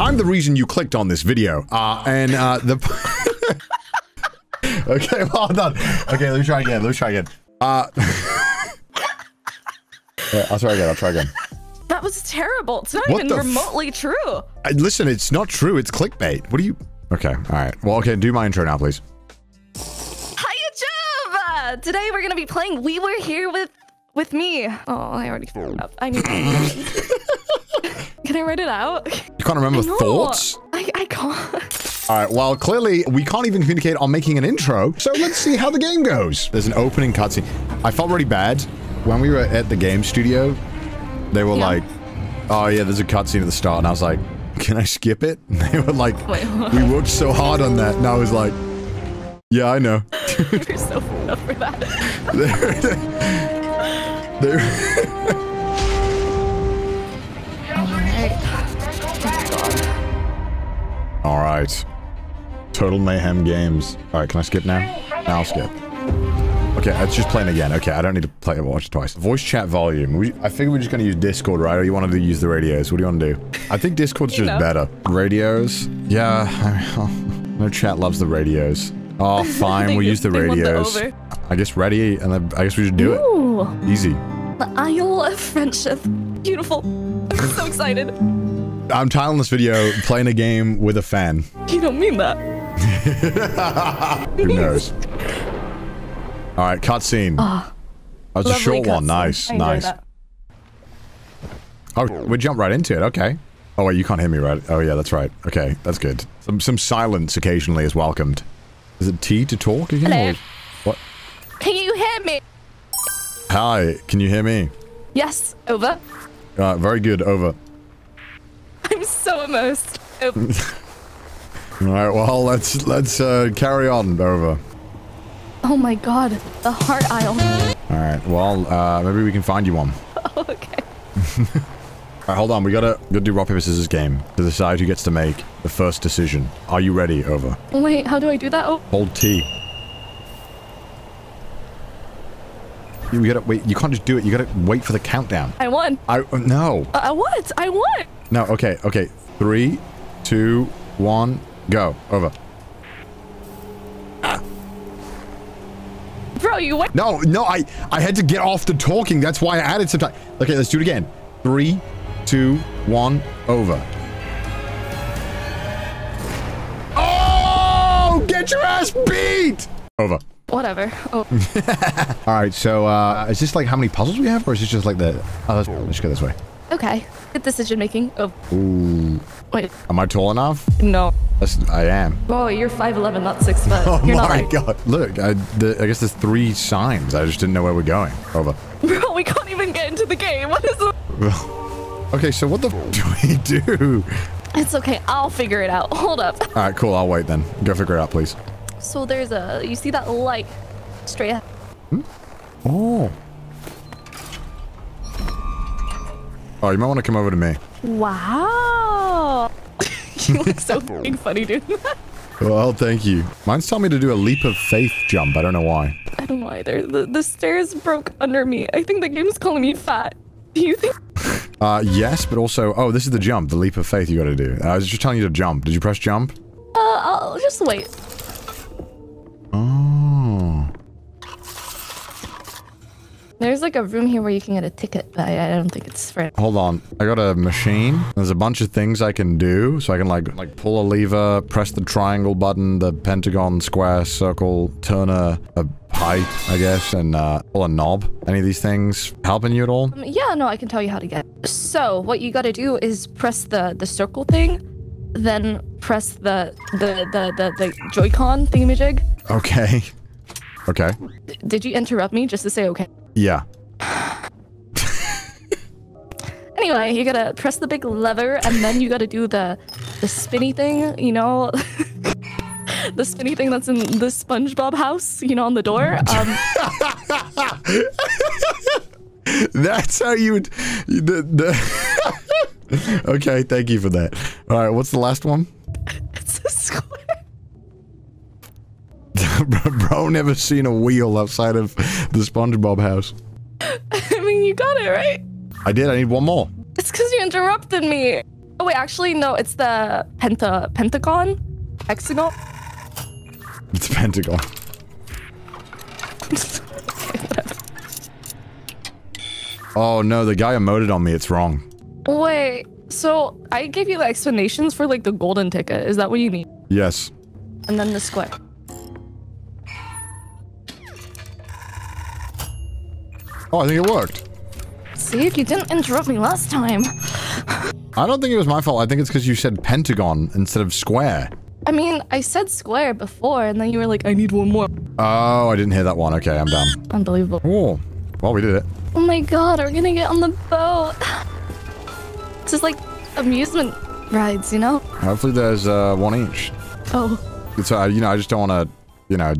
I'm the reason you clicked on this video. Uh, and uh, the. okay, well done. Okay, let me try again. Let me try again. Uh. yeah, I'll try again. I'll try again. That was terrible. It's not What even remotely true. Uh, listen, it's not true. It's clickbait. What do you? Okay, all right. Well, okay, do my intro now, please. Hiya, Jove! Uh, today we're gonna be playing We Were Here with with me. Oh, I already f***ed up. I need. Can I write it out? You can't remember No, thoughts? I, I can't. All right, well, clearly we can't even communicate on making an intro, so let's see how the game goes. There's an opening cutscene. I felt really bad. When we were at the game studio, they were Yeah. like, oh yeah, there's a cutscene at the start, and I was like, can I skip it? And they were like, Wait, we worked so hard on that, and I was like, yeah, I know. You're so up for that. They're- Alright. Total Mayhem Games. All right, can I skip now? Now I'll skip. Okay, it's just playing again. Okay, I don't need to play it watch it twice. Voice chat volume. We, I figure we're just going to use Discord, right? Or you wanted to use the radios? What do you want to do? I think Discord's just know. better. Radios? Yeah, I, oh, no chat loves the radios. Oh, fine, we'll use the want radios. I guess ready, and then I guess we should do it. Easy. the Isle of Friendship. Beautiful. I'm so excited. I'm titling this video, playing a game with a fan. You don't mean that. Who knows? All right, cutscene. Ah, That was a short one. cutscene. Nice, nice. that. Oh, we jump right into it. Okay. Oh wait, you can't hear me, right? Oh yeah, that's right. Okay, that's good. Some some silence occasionally is welcomed. Is it T to talk again? Hello. What? Can you hear me? Hi, can you hear me? Yes, over. Uh, very good. Over. I'm so immersed. Over. All right. Well, let's let's uh, carry on. Over. Oh my god, the Heart Isle. All right. Well, uh, maybe we can find you one. Oh, okay. All right, hold on. We gotta gotta do rock paper scissors game to decide who gets to make the first decision. Are you ready? Over. Wait, how do I do that? Oh, Hold T. You gotta wait. You can't just do it. You gotta wait for the countdown. I won. I uh, no. Uh, I what? I won. No, okay, okay. Three, two, one, go. Over. Bro, you won. No, no, I I had to get off the talking. That's why I added some time. Okay, let's do it again. Three, two, one, over. Oh, get your ass beat! Over. Whatever. Oh, All right, so uh, is this like how many puzzles we have, or is this just like the? Oh, let's, let's go this way. Okay. Good decision making. Oh, Ooh, wait. am I tall enough? No. That's, I am. Bro, you're 5'11", not 6 foot. Oh you're not my like- god! Look, I, the, I guess there's three signs. I just didn't know where we're going. Over. Bro, we can't even get into the game. What is? Okay, so what the f do we do? It's okay. I'll figure it out. Hold up. All right, cool. I'll wait then. Go figure it out, please. So there's a, you see that light straight ahead? Hmm? Oh. Oh, you might want to come over to me. Wow. you look so fucking funny dude. that. Well, thank you. Mine's telling me to do a leap of faith jump. I don't know why. I don't know either. The, the stairs broke under me. I think the game's calling me fat. Do you think? Uh, yes, but also, oh, this is the jump, the leap of faith you got to do. I was just telling you to jump. Did you press jump? Uh, I'll just wait. Oh. There's like a room here where you can get a ticket, but I, I don't think it's for. Hold on. I got a machine. There's a bunch of things I can do. So I can like like pull a lever, press the triangle button, the pentagon, square, circle, turn a, a pipe, I guess, and uh, pull a knob. Any of these things helping you at all? Um, yeah, no, I can tell you how to get. it. So what you got to do is press the the circle thing, then press the the the the, the Joy-Con thingamajig. Okay. Okay. D- did you interrupt me just to say okay? Yeah. Anyway, you gotta press the big lever, and then you gotta do the the spinny thing. You know, the spinny thing that's in the SpongeBob house. You know, on the door. Um, That's how you would. The, the okay, thank you for that. All right, what's the last one? it's a square. Bro, never seen a wheel outside of the SpongeBob house. I mean, you got it right. I did. I need one more. It's because you interrupted me. Oh wait, actually no, it's the penta pentagon, hexagon. It's Pentagon. Oh no, the guy emoted on me. It's wrong. Wait, so I gave you explanations for like the golden ticket. Is that what you need? Yes. And then the square. Oh, I think it worked. See, if you didn't interrupt me last time. I don't think it was my fault. I think it's because you said Pentagon instead of square. I mean, I said square before, and then you were like, I need one more. Oh, I didn't hear that one. Okay, I'm done. Unbelievable. Oh, well, we did it. Oh my god, are we're gonna get on the boat. This is like amusement rides, you know? Hopefully there's uh, one each. Oh, So, uh, you know, I just don't want to, you know,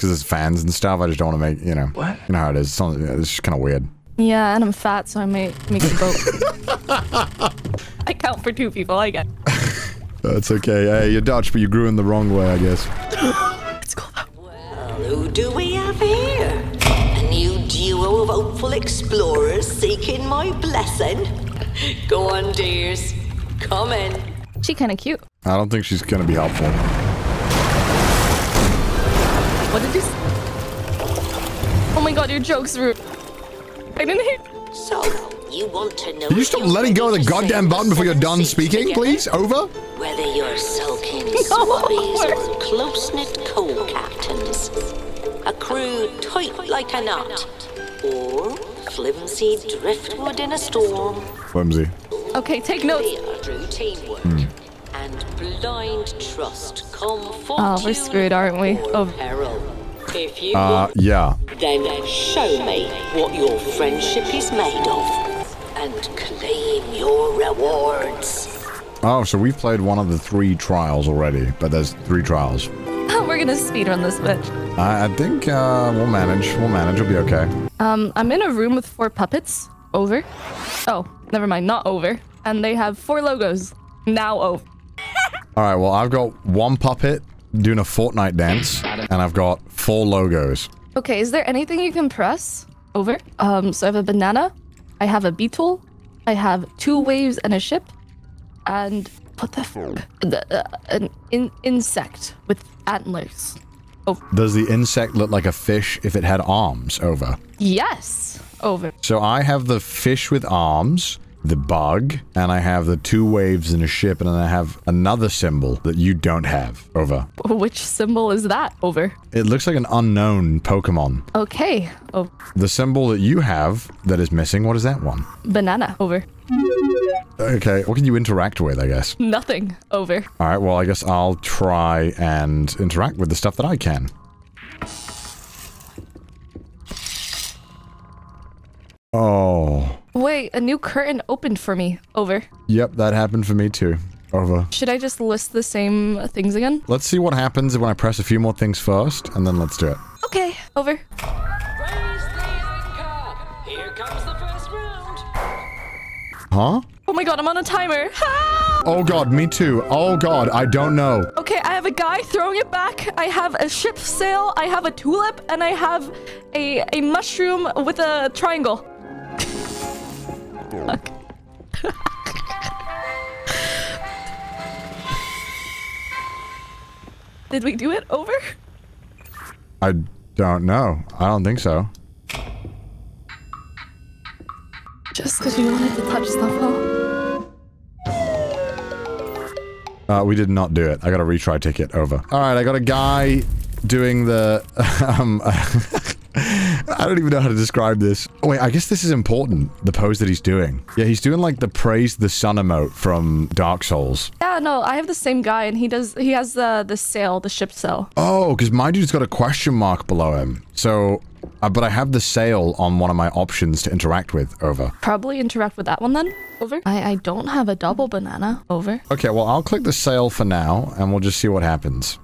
because it's fans and stuff. I just don't want to make, you know. What? You know how it is. It's, not- it's just kind of weird. yeah, and I'm fat, so I might make the boat. I count for two people, I get. That's okay. Hey, you're Dutch, but you grew in the wrong way, I guess. It's cool though. Well, who do we have here? A new duo of hopeful explorers seeking my blessing? Go on, dears. Come in. She kinda cute. I don't think she's going to be helpful. What did you say? Oh my god, your joke's rude. I didn't hear. So, you want to know Can you if stop letting go of the goddamn button before you're done speaking, together? please? Over? Whether you're sulking swabbies or close-knit co-captains. A crew tight like a knot. Or flimsy driftwood in a storm. Flimsy. Okay, take notes. Clear through teamwork. Hmm. And blind trust come Oh, we're screwed, aren't we? Oh. peril. If you Uh, want, yeah. then show me what your friendship is made of. And claim your rewards. Oh, so we've played one of the three trials already, but there's three trials. We're gonna speedrun this bitch. I, I think uh, we'll manage. We'll manage. We'll be okay. Um, I'm in a room with four puppets. Over. Oh, never mind, not over. And they have four logos. Now over. All right. Well, I've got one puppet doing a Fortnite dance, and I've got four logos. Okay, is there anything you can press? Over. Um, so I have a banana. I have a beetle. I have two waves and a ship. And what the fuck? Uh, an in- insect with antlers. Does the insect look like a fish if it had arms? Over. Yes. Over. So I have the fish with arms, the bug, and I have the two waves in a ship, and then I have another symbol that you don't have. Over. Which symbol is that? Over. It looks like an unknown Pokemon. Okay. Oh, The symbol that you have that is missing, what is that one? banana. Over. Okay, what can you interact with, I guess? Nothing. Over. All right, well, I guess I'll try and interact with the stuff that I can. Oh. Wait, a new curtain opened for me. Over. Yep, that happened for me too. Over. Should I just list the same things again? Let's see what happens when I press a few more things first, and then let's do it. Okay. Over. Raise the anchor! Here comes the first round. Huh? Oh my god, I'm on a timer. Ah! Oh god, me too. Oh god, I don't know. Okay, I have a guy throwing it back. I have a ship sail. I have a tulip, and I have a a mushroom with a triangle. Fuck. Did we do it over? I don't know. I don't think so. Just because you wanted to touch stuff, huh? Uh, we did not do it. I got a retry ticket. Over. All right, I got a guy doing the... Um, I don't even know how to describe this. Oh, wait, I guess this is important. The pose that he's doing. Yeah, he's doing like the praise the sun emote from Dark Souls. Yeah, no, I have the same guy, and he does. He has the the sail, the ship sail. Oh, because my dude's got a question mark below him. So, uh, but I have the sail on one of my options to interact with. Over. Probably interact with that one then. Over. I I don't have a double banana. Over. Okay, well, I'll click the sail for now, and we'll just see what happens.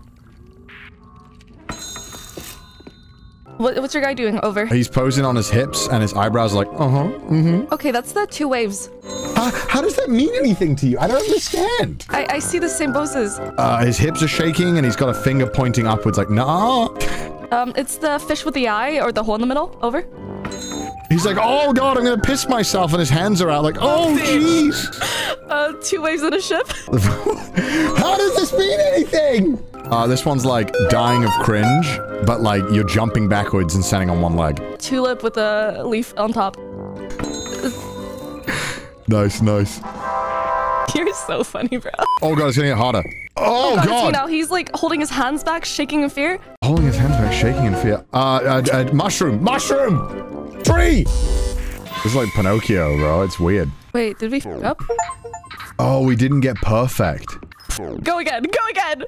What, what's your guy doing? Over. He's posing on his hips, and his eyebrows are like, uh-huh, mm-hmm. Okay, that's the two waves. Uh, how does that mean anything to you? I don't understand. I, I see the same poses. Uh, his hips are shaking, and he's got a finger pointing upwards like, nah. Um, it's the fish with the eye or the hole in the middle. Over. He's like, oh god, I'm gonna piss myself, and his hands are out like, oh jeez. Uh, two waves in a ship. How does this mean anything? Uh, this one's like dying of cringe, but like you're jumping backwards and standing on one leg. Tulip with a leaf on top. Nice, nice. You're so funny, bro. Oh god, it's gonna get harder. Oh, God, it's me god. now. He's like holding his hands back, shaking in fear. Holding his hands back, shaking in fear. Uh, uh, uh, mushroom, mushroom, tree. It's like Pinocchio, bro. It's weird. Wait, did we f up? Oh, we didn't get perfect. Go again, go again!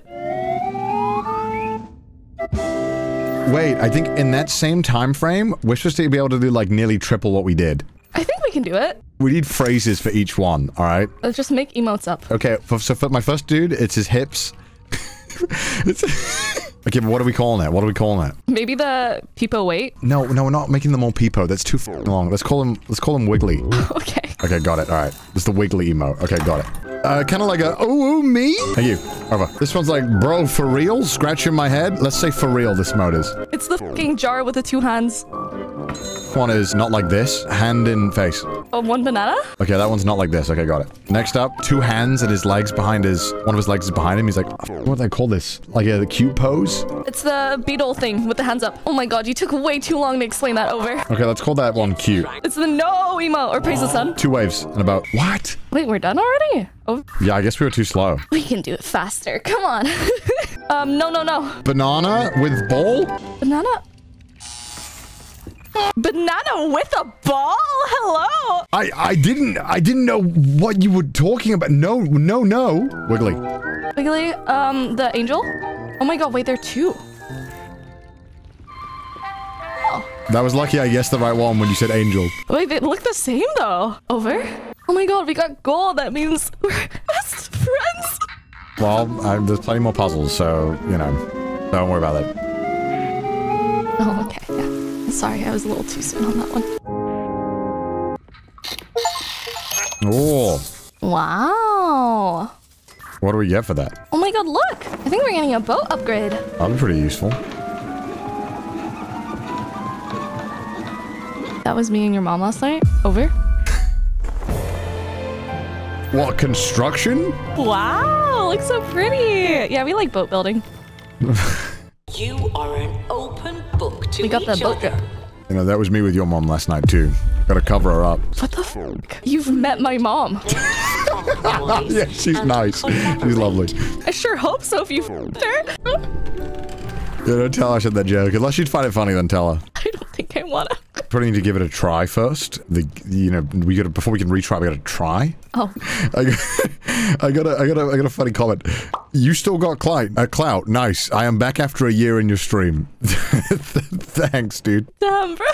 Wait, I think in that same time frame, we're supposed to be able to do like nearly triple what we did. I think we can do it. We need phrases for each one, all right? Let's just make emotes up. Okay, so for my first dude, it's his hips. It's- okay, but what are we calling it? What are we calling it? Maybe the peepo wait. No, no, we're not making them all peepo. That's too long. Let's call him. Let's call him Wiggly. Okay. Okay, got it. All right, it's the Wiggly emo. Okay, got it. Uh, kind of like a oh, oh me. Thank you. Over. This one's like, bro, for real? Scratching my head. Let's say for real. This mode is. It's the fucking jar with the two hands. One is not like this. Hand in face. Oh, one banana? Okay, that one's not like this. Okay, got it. Next up, two hands and his legs behind his. One of his legs is behind him. He's like, what do they call this? Like a cute pose. It's the beetle thing with the hands up. Oh my god, you took way too long to explain that over. Okay, let's call that one cute. It's the no emo or praise the sun. Two waves and about what? Wait, we're done already? Oh, Yeah, I guess we were too slow. we can do it faster. Come on. um, no, no, no. Banana with ball? Banana. Banana with a ball? Hello? I I didn't I didn't know what you were talking about. No, no, no. Wiggly. Wiggly, um, the angel? Oh my god, wait, there are two. That was lucky I guessed the right one when you said angel. Wait, they look the same though. Over? Oh my god, we got gold. That means we're best friends. Well, I, there's plenty more puzzles, so, you know, don't worry about it. Oh, okay, yeah. Sorry, I was a little too soon on that one. Oh, Wow. what do we get for that? Oh my god, look! I think we're getting a boat upgrade. That'd be pretty useful. That was me and your mom last night. Over. What, construction? Wow, looks so pretty. Yeah, we like boat building. You are an open book to We got the each boat other. trip. You know, that was me with your mom last night, too. Gotta cover her up. What the fuck? You've met my mom. Yeah, she's nice. She's lovely. I sure hope so if you f***ed her. Yeah, don't tell her I said that joke. Unless she'd find it funny, then tell her. I don't think I wanna. Probably need to give it a try first. The, you know, we gotta, before we can retry, we gotta try. Oh, I got, I got a, I got a, I got a funny comment. You still got clout, uh, clout. Nice. I am back after a year in your stream. Thanks, dude. damn, bro.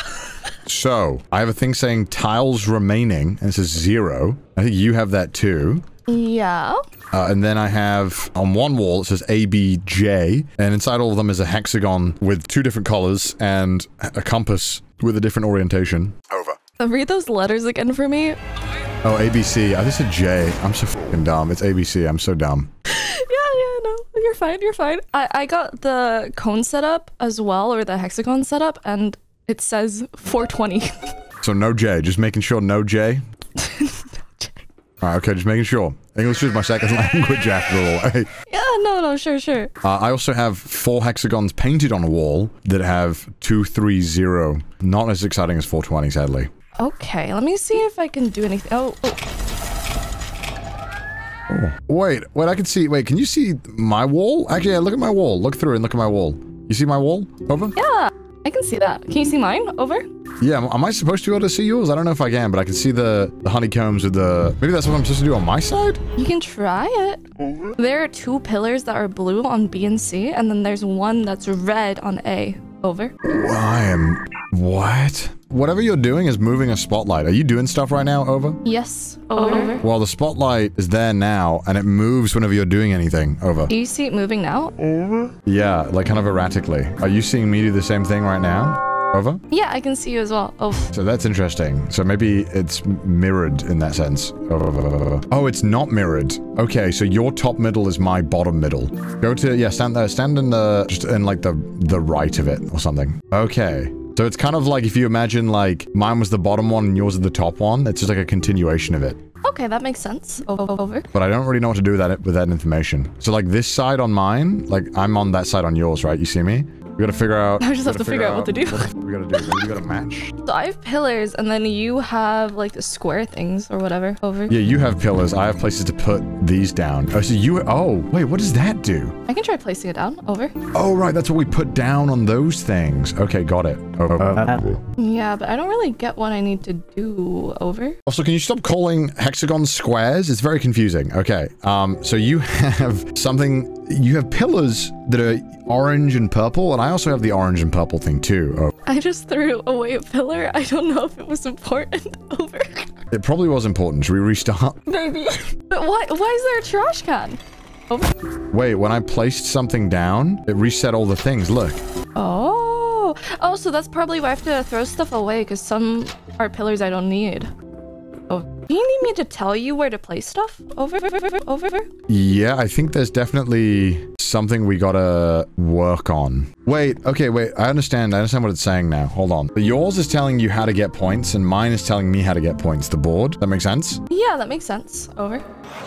So I have a thing saying tiles remaining, and it says zero. I think you have that too. Yeah. Uh, and then I have on one wall it says ABJ, and inside all of them is a hexagon with two different colors and a compass with a different orientation. Over. Uh, Read those letters again for me. Oh, ABC. I just said J. I'm so fucking dumb. It's ABC. I'm so dumb. Yeah, yeah, no, you're fine, you're fine. I, I got the cone setup as well, or the hexagon setup, and it says 420. So no J. Just making sure no J. All right, okay, just making sure. English is my second language after all. Hey. yeah, no, no, sure, sure. Uh, I also have four hexagons painted on a wall that have 230. Not as exciting as 420, sadly. Okay, let me see if I can do anything. Oh, oh, Wait, wait, I can see. Wait, can you see my wall? Actually, yeah, look at my wall. Look through and look at my wall. You see my wall? Over? yeah, I can see that. Can you see mine? Over? Yeah, am, I supposed to be able to see yours? I don't know if I can, but I can see the, the honeycombs with the... Maybe that's what I'm supposed to do on my side? You can try it. There are two pillars that are blue on B and C, and then there's one that's red on A. Over. I am... What? Whatever you're doing is moving a spotlight. Are you doing stuff right now, Over? Yes. Over. Well, the spotlight is there now, and it moves whenever you're doing anything. Over. Do you see it moving now? Over? Yeah, like kind of erratically. Are you seeing me do the same thing right now? Over? Yeah, I can see you as well. Oh, So that's interesting. So maybe it's mirrored in that sense. Oh, it's not mirrored. Okay, so your top middle is my bottom middle. Go to yeah, stand there, stand in the just in like the the right of it or something. Okay. So it's kind of like if you imagine like mine was the bottom one and yours is the top one. It's just like a continuation of it. Okay, that makes sense. Over. over. But I don't really know what to do with that with that information. So like this side on mine, like I'm on that side on yours, right? You see me? We gotta figure out. I just have to figure out what to do. What we gotta do? We gotta match. So I have pillars, and then you have like the square things or whatever. Over. Yeah, you have pillars. I have places to put these down. Oh, so you. Oh, wait. What does that do? I can try placing it down. Over. Oh, right. That's what we put down on those things. Okay, got it. Oh. Yeah, but I don't really get what I need to do. Over. Also, can you stop calling hexagons squares? It's very confusing. Okay. Um. So you have something. You have pillars that are orange and purple, and I also have the orange and purple thing too. Oh. I just threw away a pillar. I don't know if it was important. Over. It probably was important. Should we restart? Maybe. But why? Why is there a trash can? Over. Wait, when I placed something down, it reset all the things. Look. Oh. Oh, so that's probably why I have to throw stuff away because some are pillars I don't need. Oh, do you need me to tell you where to place stuff? Over, over, over. Yeah, I think there's definitely something we gotta work on. Wait, okay, wait. I understand. I understand what it's saying now. Hold on. But yours is telling you how to get points, and mine is telling me how to get points. The board. That makes sense? Yeah, that makes sense. Over.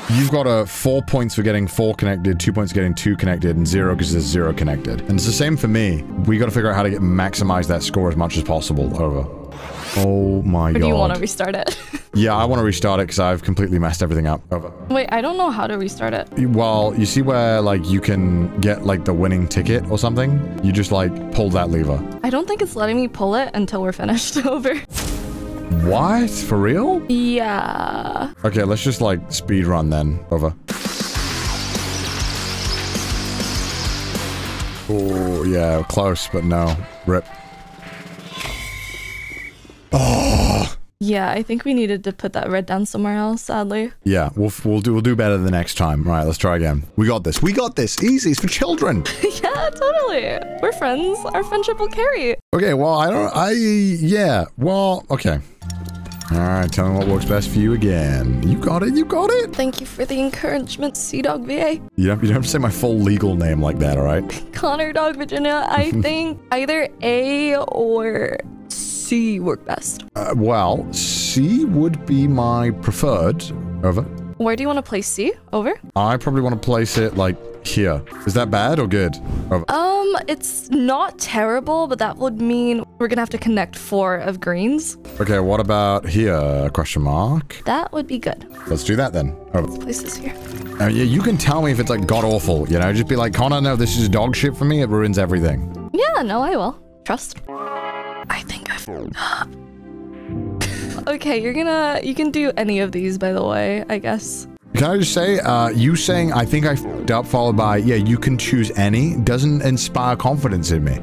You've got a four points for getting four connected, two points for getting two connected, and zero because there's zero connected. And it's the same for me. We gotta figure out how to get maximize that score as much as possible. Over. Oh my god. do you want to restart it? Yeah, I want to restart it because I've completely messed everything up. Over. Wait, I don't know how to restart it. Well, you see where like you can get like the winning ticket or something? You just like pull that lever. I don't think it's letting me pull it until we're finished. Over. What? For real? Yeah. Okay, let's just like speed run then. Over. Oh, yeah, close, but no. Rip. Oh. Yeah, I think we needed to put that red down somewhere else, sadly. Yeah, we'll we'll do we'll do better the next time. Right, let's try again. We got this. We got this. Easy. It's for children. yeah, totally. We're friends. Our friendship will carry. Okay, well, I don't I yeah. Well, okay. All right, tell me what works best for you again. You got it. You got it. Thank you for the encouragement, CDawgVA. You don't, you don't have to say my full legal name like that, all right? Connor Dog Virginia, I think either A or C work best. Uh, well, C would be my preferred. Over. Where do you want to place C? Over. I probably want to place it like here. Is that bad or good? Over. Um, it's not terrible, but that would mean we're gonna have to connect four of greens. Okay, what about here? Question mark. That would be good. Let's do that then. Over. Place this here. Uh, yeah, you can tell me if it's like god awful. You know, just be like, Connor, no, this is dog shit for me. It ruins everything. Yeah, no, I will. Trust. I think I fucked up. okay, you're gonna you can do any of these by the way, I guess. Can I just say, uh, you saying I think I f***ed up followed by, yeah, you can choose any doesn't inspire confidence in me.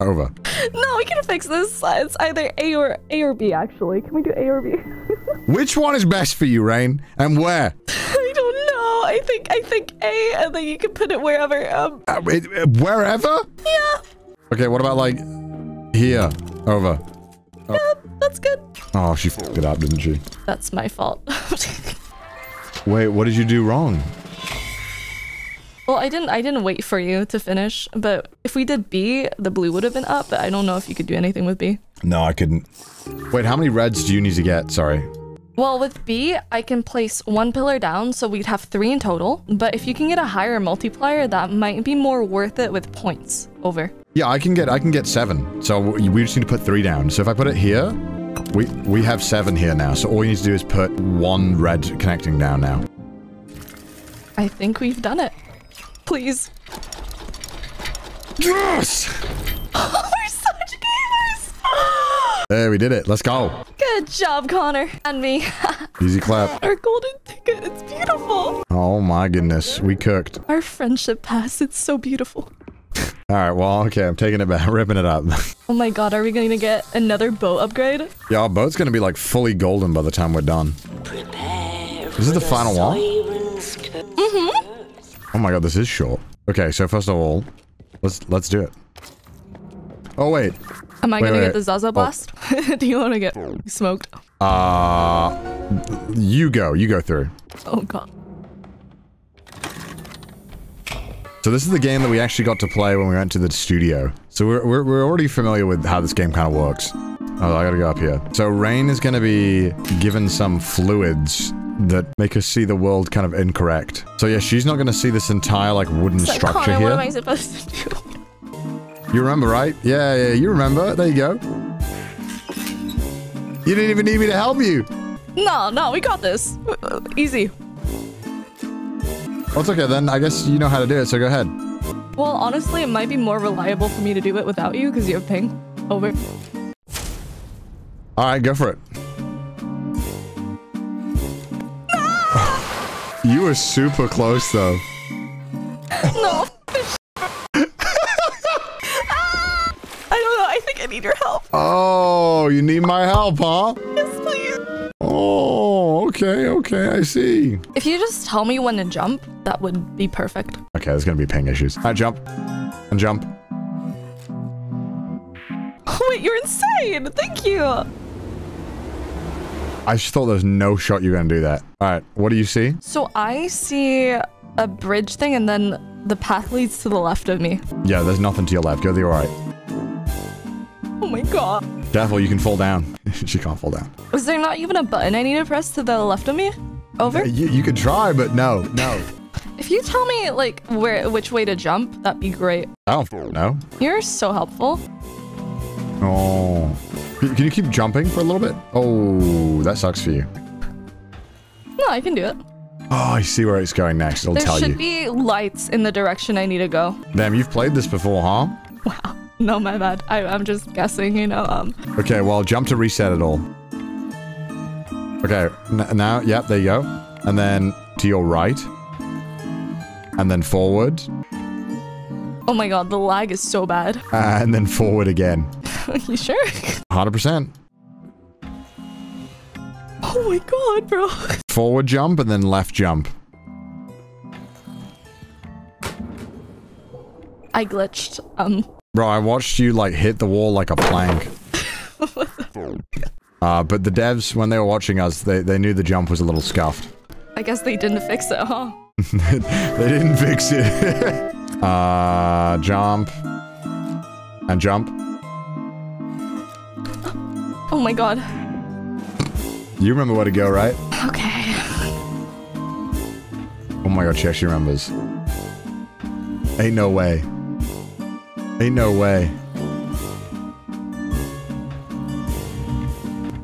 Over. No, we can fix this. It's either A or A or B actually. Can we do A or B? Which one is best for you, Rain? And where? I don't know. I think I think A and then you can put it wherever. Um Uh, it- uh, wherever? yeah. Okay, what about like here? Over. Yeah, that's good. Oh, she fucked it up, didn't she? That's my fault. Wait, what did you do wrong? well, I didn't I didn't wait for you to finish, but if we did B, the blue would have been up, but I don't know if you could do anything with B. No, I couldn't. Wait, how many reds do you need to get? Sorry. Well, with B, I can place one pillar down, so we'd have three in total. But if you can get a higher multiplier, that might be more worth it with points. Over. Yeah, I can get I can get seven. So we just need to put three down. So if I put it here, we we have seven here now. So all you need to do is put one red connecting down now. I think we've done it. Please. Yes! We're such gamers! There, we did it. Let's go. Good job, Connor. And me. Easy clap. Our golden ticket. It's beautiful. Oh my goodness, we cooked. Our friendship pass. It's so beautiful. All right, well, okay, I'm taking it back, ripping it up. Oh my god, are we going to get another boat upgrade? yeah, our boat's gonna be like fully golden by the time we're done. Prepare Is it the final one? siren's curse. Oh my god, this is short. Okay, so first of all, let's let's do it. Oh wait, Am I Wait, going to wait. get the Zaza blast? Do you want to get smoked? uh, you go, you go through. Oh god. So this is the game that we actually got to play when we went to the studio. So we're, we're, we're already familiar with how this game kind of works. Oh, I gotta go up here. So Rain is gonna be given some fluids that make her see the world kind of incorrect. So yeah, she's not gonna see this entire like wooden So, structure Connor, here. what am I supposed to do? You remember, right? Yeah, yeah, you remember. There you go. You didn't even need me to help you. No, no, we got this. Uh, Easy. Well, it's okay then. I guess you know how to do it, so go ahead. Well, honestly, it might be more reliable for me to do it without you because you have ping. Over. All right, go for it. you were super close, though. No. I don't know. I think I need your help. Oh, you need my help, huh? Yes, please. Oh, okay, okay, I see. If you just tell me when to jump, that would be perfect. Okay, there's gonna be ping issues. All right, jump. And jump. Oh, wait, you're insane. Thank you. I just thought there's no shot you're gonna do that. All right, what do you see? So I see a bridge thing, and then the path leads to the left of me. Yeah, there's nothing to your left. Go to your right. Oh my god. Careful, you can fall down. she can't fall down. Is there not even a button I need to press to the left of me? Over? You, you could try, but no, no. If you tell me like where which way to jump, that'd be great. I don't know. You're so helpful. Oh. Can can you keep jumping for a little bit? Oh, that sucks for you. No, I can do it. Oh, I see where it's going next. It'll There tell you. There should be lights in the direction I need to go. Damn, you've played this before, huh? No, my bad. I, I'm just guessing, you know. Um. Okay, well, jump to reset it all. Okay, n- now, yep, there you go. And then to your right. And then forward. Oh my god, the lag is so bad. And then forward again. Are you sure? 100%. Oh my god, bro. Forward jump and then left jump. I glitched. Um. Bro, I watched you like hit the wall like a plank. uh, but the devs, when they were watching us, they, they knew the jump was a little scuffed. I guess they didn't fix it, huh? they didn't fix it. uh, jump. And jump. Oh my god. You remember where to go, right? Okay. Oh my god, she actually remembers. Ain't no way. Ain't no way.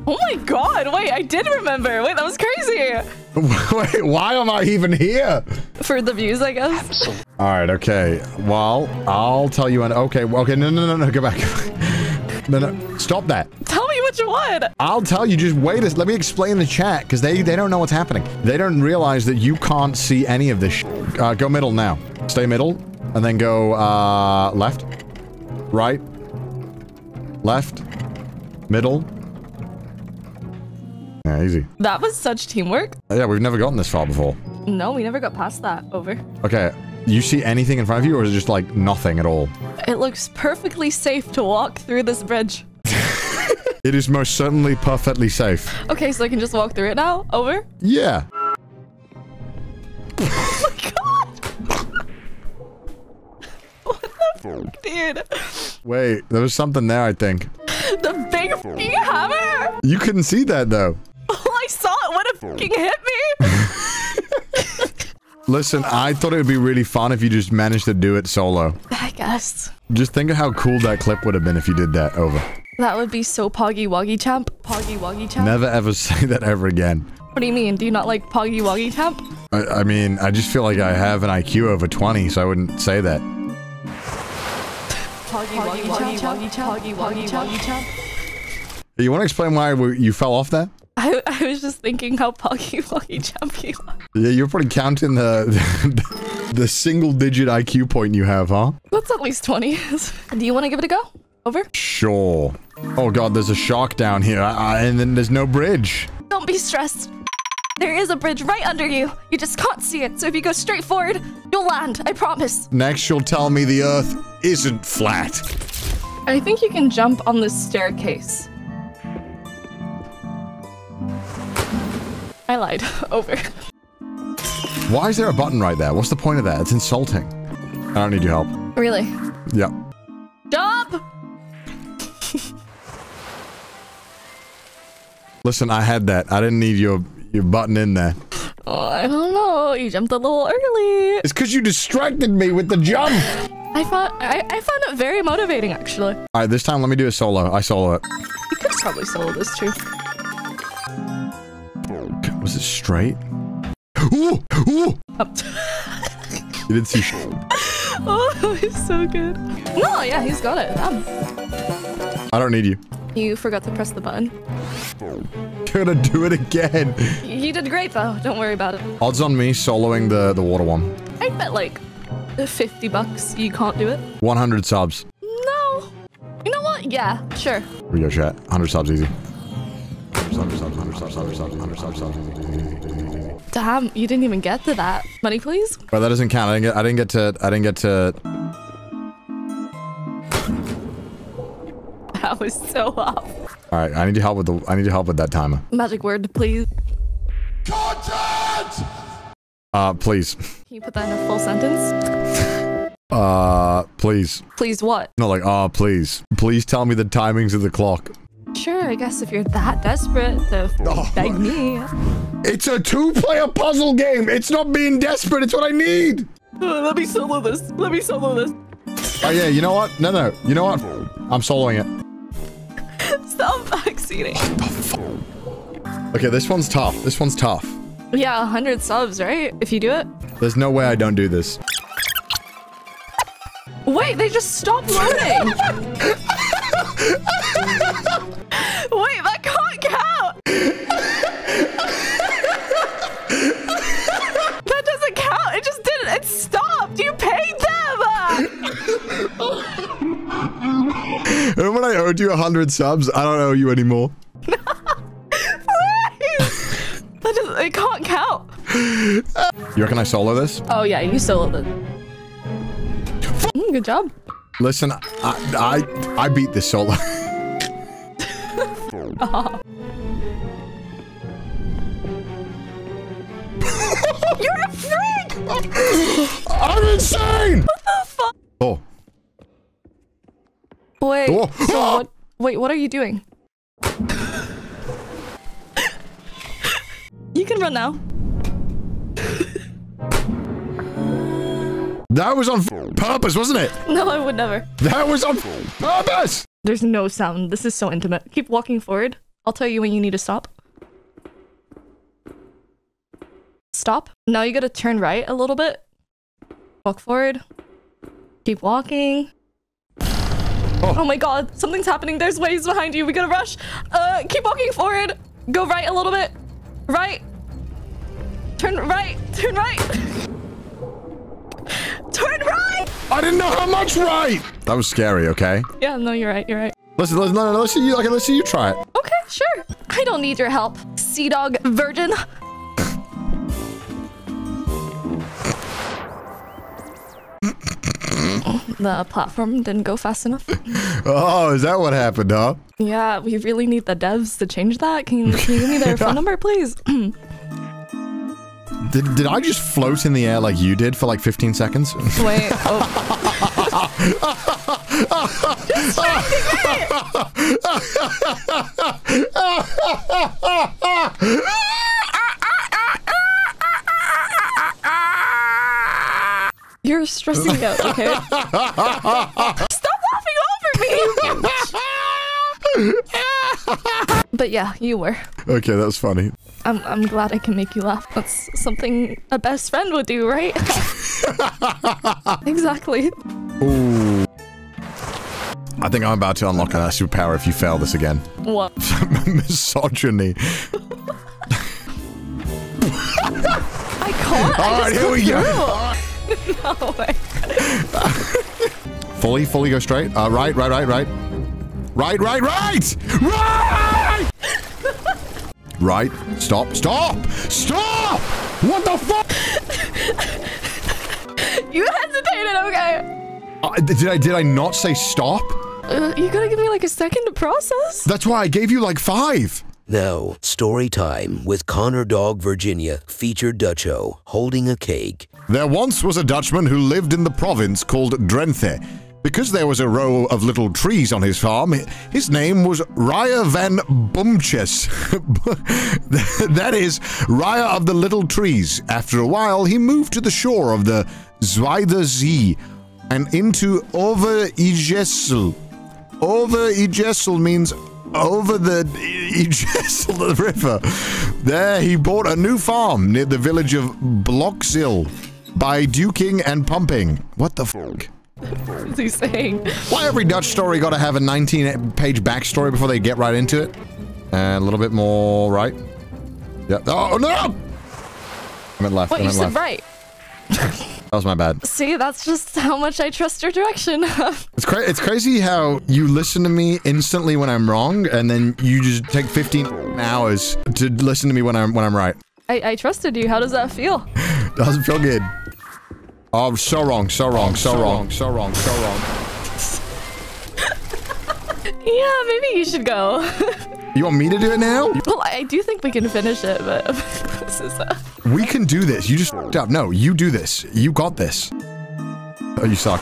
Oh my god. Wait, I did remember. Wait, that was crazy. Wait, why am I even here? For the views, I guess. All right, okay. Well, I'll tell you an. Okay, okay, no, no, no, no, go back. no, no, stop that. Tell me what you want. I'll tell you. Just wait. A, let me explain the chat because they they don't know what's happening. They don't realize that you can't see any of this. Sh uh, go middle now. Stay middle, and then go uh, left, right, left, middle. Yeah, easy. That was such teamwork. Yeah, we've never gotten this far before. No, we never got past that. Over. Okay, you see anything in front of you, or is it just like nothing at all? It looks perfectly safe to walk through this bridge. It is most certainly perfectly safe. Okay, so I can just walk through it now. Over. Yeah. Dude? Wait, there was something there, I think. The big fucking hammer. You couldn't see that though. Oh, I saw it when it fucking hit me. Listen, I thought it would be really fun if you just managed to do it solo. I guess. Just think of how cool that clip would have been if you did that over. That would be so Poggy Woggy Champ. Poggy Woggy Champ. Never ever say that ever again. What do you mean? Do you not like Poggy Woggy Champ? I, I mean, I just feel like I have an IQ over 20, so I wouldn't say that. You want to explain why you fell off there? I, I was just thinking how Poggy Woggy Champ you are. Yeah, you're probably counting the, the, the single digit IQ point you have, huh? That's at least 20. do you want to give it a go? Over? Sure. Oh god, there's a shark down here, I, I- and then there's no bridge. Don't be stressed. There is a bridge right under you. You just can't see it. So if you go straight forward, you'll land. I promise. Next, you'll tell me the Earth isn't flat. I think you can jump on this staircase. I lied. Over. Why is there a button right there? What's the point of that? It's insulting. I don't need your help. Really? Yep. Jump! Listen, I had that. I didn't need your your button in there. Oh, I don't know. You jumped a little early. It's because you distracted me with the jump. I found I, I found it very motivating actually. All right, this time let me do a solo. I solo it. You could probably solo this too. Was it straight? Ooh, ooh. Up. You didn't see. Oh, he's so good. No, yeah, he's got it. Um, I don't need you. you forgot to press the button. Gonna do it again. You did great though. Don't worry about it. Odds on me soloing the the water one. I bet like 50 bucks you can't do it. 100 subs. No. You know what? Yeah, sure. Here we go, chat. 100 subs easy. 100 subs, 100 subs, 100 subs, 100 subs, 100 subs. Damn, you didn't even get to that. Money, please. But that doesn't count. I didn't get. I didn't get to. I didn't get to. That was so off. All right. I need your help with the. I need your help with that timer. Magic word, please. Uh, please. Can you put that in a full sentence? Uh, please. Please what? No, like, ah, please. Please tell me the timings of the clock. Sure, I guess if you're that desperate to Oh. beg me. It's a two-player puzzle game. It's not being desperate. It's what I need. Uh, let me solo this. Let me solo this. Oh yeah. You know what? No, no. You know what? I'm soloing it. Stop backseating. Okay, this one's tough. This one's tough. Yeah, 100 subs, right? If you do it. There's no way I don't do this. Wait, they just stopped loading. Wait, that can't count. that doesn't count. It just didn't. It stopped. You paid them. Remember when I owed you 100 subs? I don't owe you anymore. Please. That doesn't, it can't count. You reckon I solo this? Oh yeah, you soloed it. Mm, good job. Listen, I I, I beat this solo. You're a freak. I'm insane! What the fuck? Oh, Wait. Oh. So ah! what? Wait, what are you doing? you can run now. that was on purpose, wasn't it? No, I would never. That was on purpose! There's no sound. This is so intimate. Keep walking forward. I'll tell you when you need to stop. Stop. Now you gotta turn right a little bit. Walk forward. Keep walking. Oh. my god, something's happening. There's waves behind you. We gotta rush. Uh, keep walking forward. Go right a little bit. Right. Turn right. Turn right. Turn right. I didn't know how much right! That was scary, okay? Yeah, no, you're right. You're right. Listen, listen, no, no, let's see you, okay, let's see you try it. Okay, sure. I don't need your help, sea dog virgin. Mm-hmm. the platform didn't go fast enough. Oh, is that what happened, huh? Yeah, we really need the devs to change that. Can you, can you give me their phone number, please? Did, did I just float in the air like you did for like 15 seconds? Wait. Oh. You're stressing me out, okay? Stop laughing over me! but yeah, you were. okay, that was funny. I'm, I'm glad I can make you laugh. That's something a best friend would do, right? exactly. Ooh. I think I'm about to unlock a superpower if you fail this again. What? Misogyny. I can't. All I right, here we go. Through. no way. Fully, fully go straight. Uh, right, right, right, right. Right, right, right! Right! right. Stop. Stop! Stop! What the fuck? You hesitated, okay? Uh, did I did I not say stop? Uh, you gotta give me like a second to process. That's why I gave you like five. Now, story time with Connor Dog Virginia, featured Dutcho, holding a cake. There once was a Dutchman who lived in the province called Drenthe. Because there was a row of little trees on his farm, his name was Raya van Bumches. that is, Raya of the Little Trees. After a while, he moved to the shore of the Zuiderzee and into Overijssel. Over Ijessel means over the IJssel river. There he bought a new farm near the village of Blokzijl by duking and pumping. What the fuck? What is he saying? Why every Dutch story got to have a 19-page backstory before they get right into it? And a little bit more right. Yeah. Oh, oh no! I meant left. What I you meant said left. right. That was my bad. See, that's just how much I trust your direction. It's, cra it's crazy how you listen to me instantly when I'm wrong, and then you just take 15 hours to listen to me when I'm when I'm right. I, I trusted you. How does that feel? Doesn't feel good. Oh, so wrong, so wrong, so, wrong, so wrong, so wrong. yeah, maybe you should go. you want me to do it now? Well, I do think we can finish it, but this is. Uh, we can do this. You just up. No, you do this. You got this. Oh, you suck.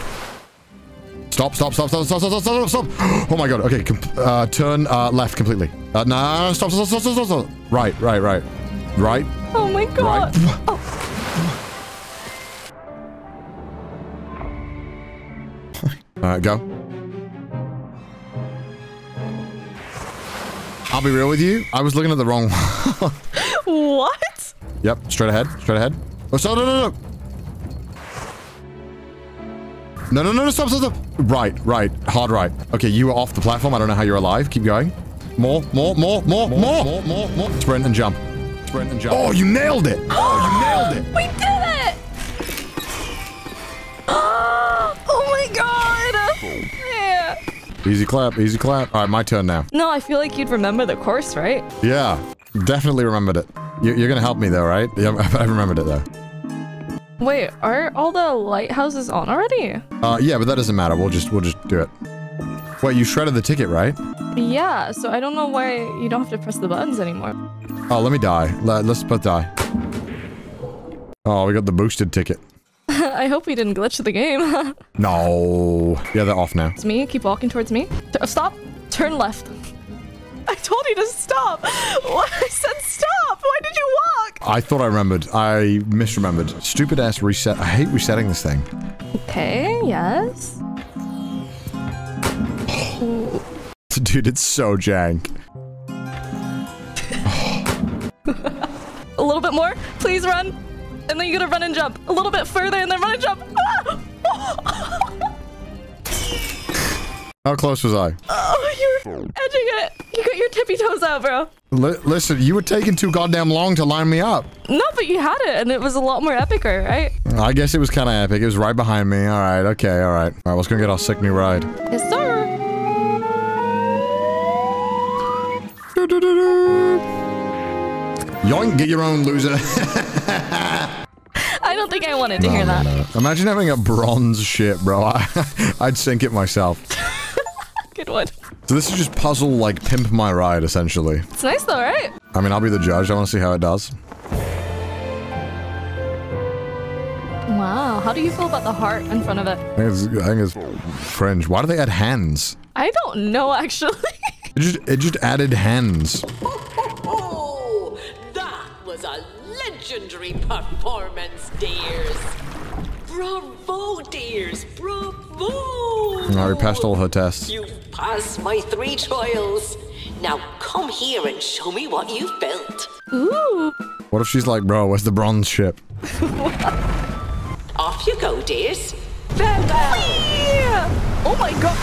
Stop, stop, stop, stop, stop, stop, stop, stop, Oh my god, okay, uh, turn uh, left completely. Uh, no, stop, stop, stop, stop, stop, stop. Right, right, right. Right. Oh my god. Right. Oh. Alright, go. I'll be real with you. I was looking at the wrong one. what? Yep, straight ahead, straight ahead. Oh, so, no, no, no. No, no, no, no, stop, stop, stop. Right, right, hard right. Okay, you were off the platform. I don't know how you're alive. Keep going. More, more, more, more, more, more, more, more. Sprint and jump. Sprint and jump. Oh, you nailed it. Oh, you nailed it. We did Easy clap, easy clap. All right, my turn now. No, I feel like you'd remember the course, right? Yeah, definitely remembered it. You- You're gonna help me though, right? Yeah, I remembered it though. Wait, are all the lighthouses on already? Uh, yeah, but that doesn't matter. We'll just, we'll just do it. Wait, you shredded the ticket, right? Yeah, so I don't know why you don't have to press the buttons anymore. Oh, let me die. Let, let's both die. Oh, we got the boosted ticket. I hope we didn't glitch the game. No. Yeah, they're off now. it's me. Keep walking towards me. Uh, stop. Turn left. I told you to stop. What? I said stop. Why did you walk? I thought I remembered. I misremembered. Stupid ass reset. I hate resetting this thing. Okay, yes. Dude, it's so jank. A little bit more. Please run. And then you gotta run and jump. A little bit further and then run and jump. How close was I? Oh, you're edging it. You got your tippy toes out, bro. Li- listen, you were taking too goddamn long to line me up. No, but you had it, and it was a lot more epicer, right? I guess it was kind of epic. It was right behind me. All right, okay, all right. All right, let's go get our sick new ride. Yes, sir. Yoink, get your own loser. I think I wanted to hear that. Imagine having a bronze ship, bro. I, I'd sink it myself. Good one. So this is just puzzle, like, pimp my ride, essentially. It's nice though, right? I mean, I'll be the judge. I want to see how it does. Wow. How do you feel about the heart in front of it? I think it's, I think it's cringe. Why do they add hands? I don't know, actually. It just, it just added hands. Legendary performance, dears. Bravo, dears, bravo! I we passed all her tests. You passed my three trials. Now come here and show me what you've built. Ooh. What if she's like, bro, where's the bronze ship? Off you go, dears. Farewell. Yeah. Oh my god.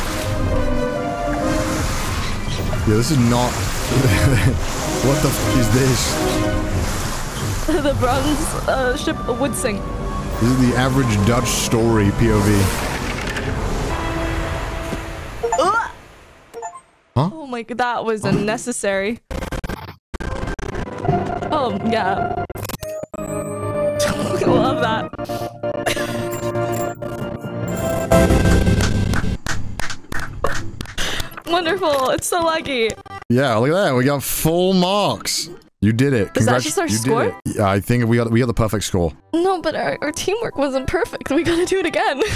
Yeah, this is not... what the f is this? the bronze uh, ship would sink. This is the average Dutch story POV. Huh? Oh my god, that was unnecessary. Oh, yeah. Love that. Wonderful. It's so lucky. Yeah, look at that. We got full marks. You did it. Is that Congrats- just our you score? Did it. Yeah, I think we got we got the perfect score. No, but our, our teamwork wasn't perfect. We gotta do it again.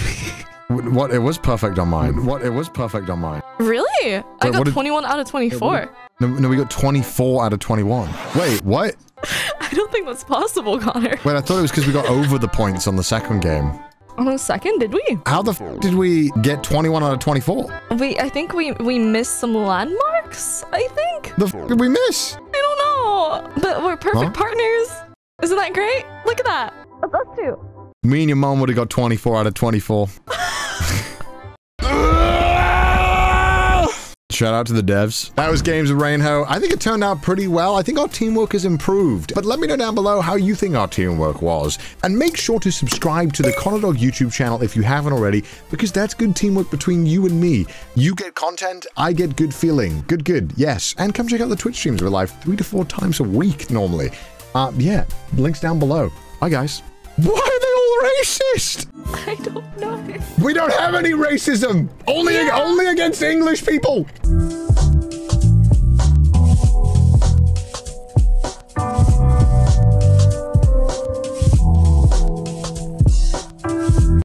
What? It was perfect on mine. What? It was perfect on mine. really? I got did- 21 out of 24. No, no, we got 24 out of 21. Wait, what? I don't think that's possible, Connor. Wait, I thought it was because we got over the points on the second game. On the second, did we? How the f did we get 21 out of 24? We, I think we we missed some landmarks. I think. The f did we miss? I but we're perfect Huh? partners. Isn't that great? Look at that. That's us two. Me and your mom would have got 24 out of 24. Shout out to the devs. That was Games of Rainhoe. I think it turned out pretty well. I think our teamwork has improved. But let me know down below how you think our teamwork was. And make sure to subscribe to the ConnorDawg YouTube channel if you haven't already, because that's good teamwork between you and me. You get content, I get good feeling. Good, good, yes. And come check out the Twitch streams. We're live three to four times a week normally. Uh, yeah, links down below. Bye, guys. Why are they all racist? I don't know. We don't have any racism. Only only against English people.